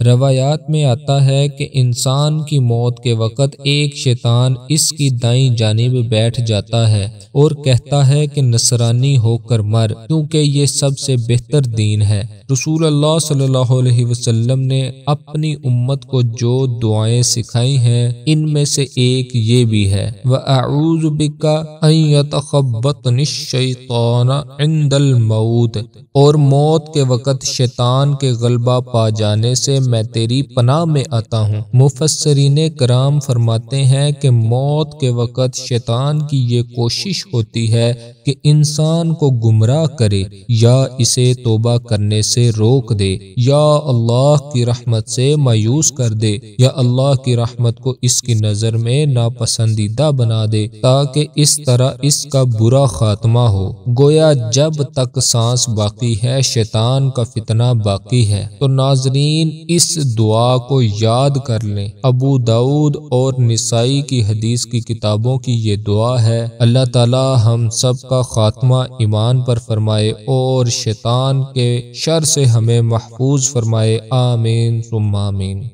रवायात में आता है कि इंसान की मौत के वक़्त एक शैतान इसकी दाई जानिब बैठ जाता है और कहता है कि नसरानी होकर मर, क्योंकि ये सबसे बेहतर दीन है। रसूल अल्लाह सल्लल्लाहु अलैहि वसल्लम ने अपनी उम्मत को जो दुआएँ सिखाई हैं, इनमें से एक ये भी है। वह बिका मऊत। और मौत के वक़्त शैतान के गलबा पा जाने से मैं तेरी पनाह में आता हूँ। मुफसरीन कराम फरमाते हैं कि मौत के वक़्त शैतान की ये कोशिश होती है कि इंसान को गुमराह करे, या इसे तोबा करने से रोक दे, या अल्लाह की रहमत से मायूस कर दे, या अल्लाह की रहमत को इसकी नज़र में नापसंदीदा बना दे, ताकि इस तरह इसका बुरा खात्मा हो। गोया जब तक सांस बाकी है, शैतान का फितना बाकी है। तो नाजरीन, इस दुआ को याद कर लें। अबू दाऊद और निसाई की हदीस की किताबों की ये दुआ है, अल्लाह ताला हम सब का खात्मा ईमान पर फरमाए और शैतान के शर से हमें महफूज फरमाए। आमीन सुम आमीन।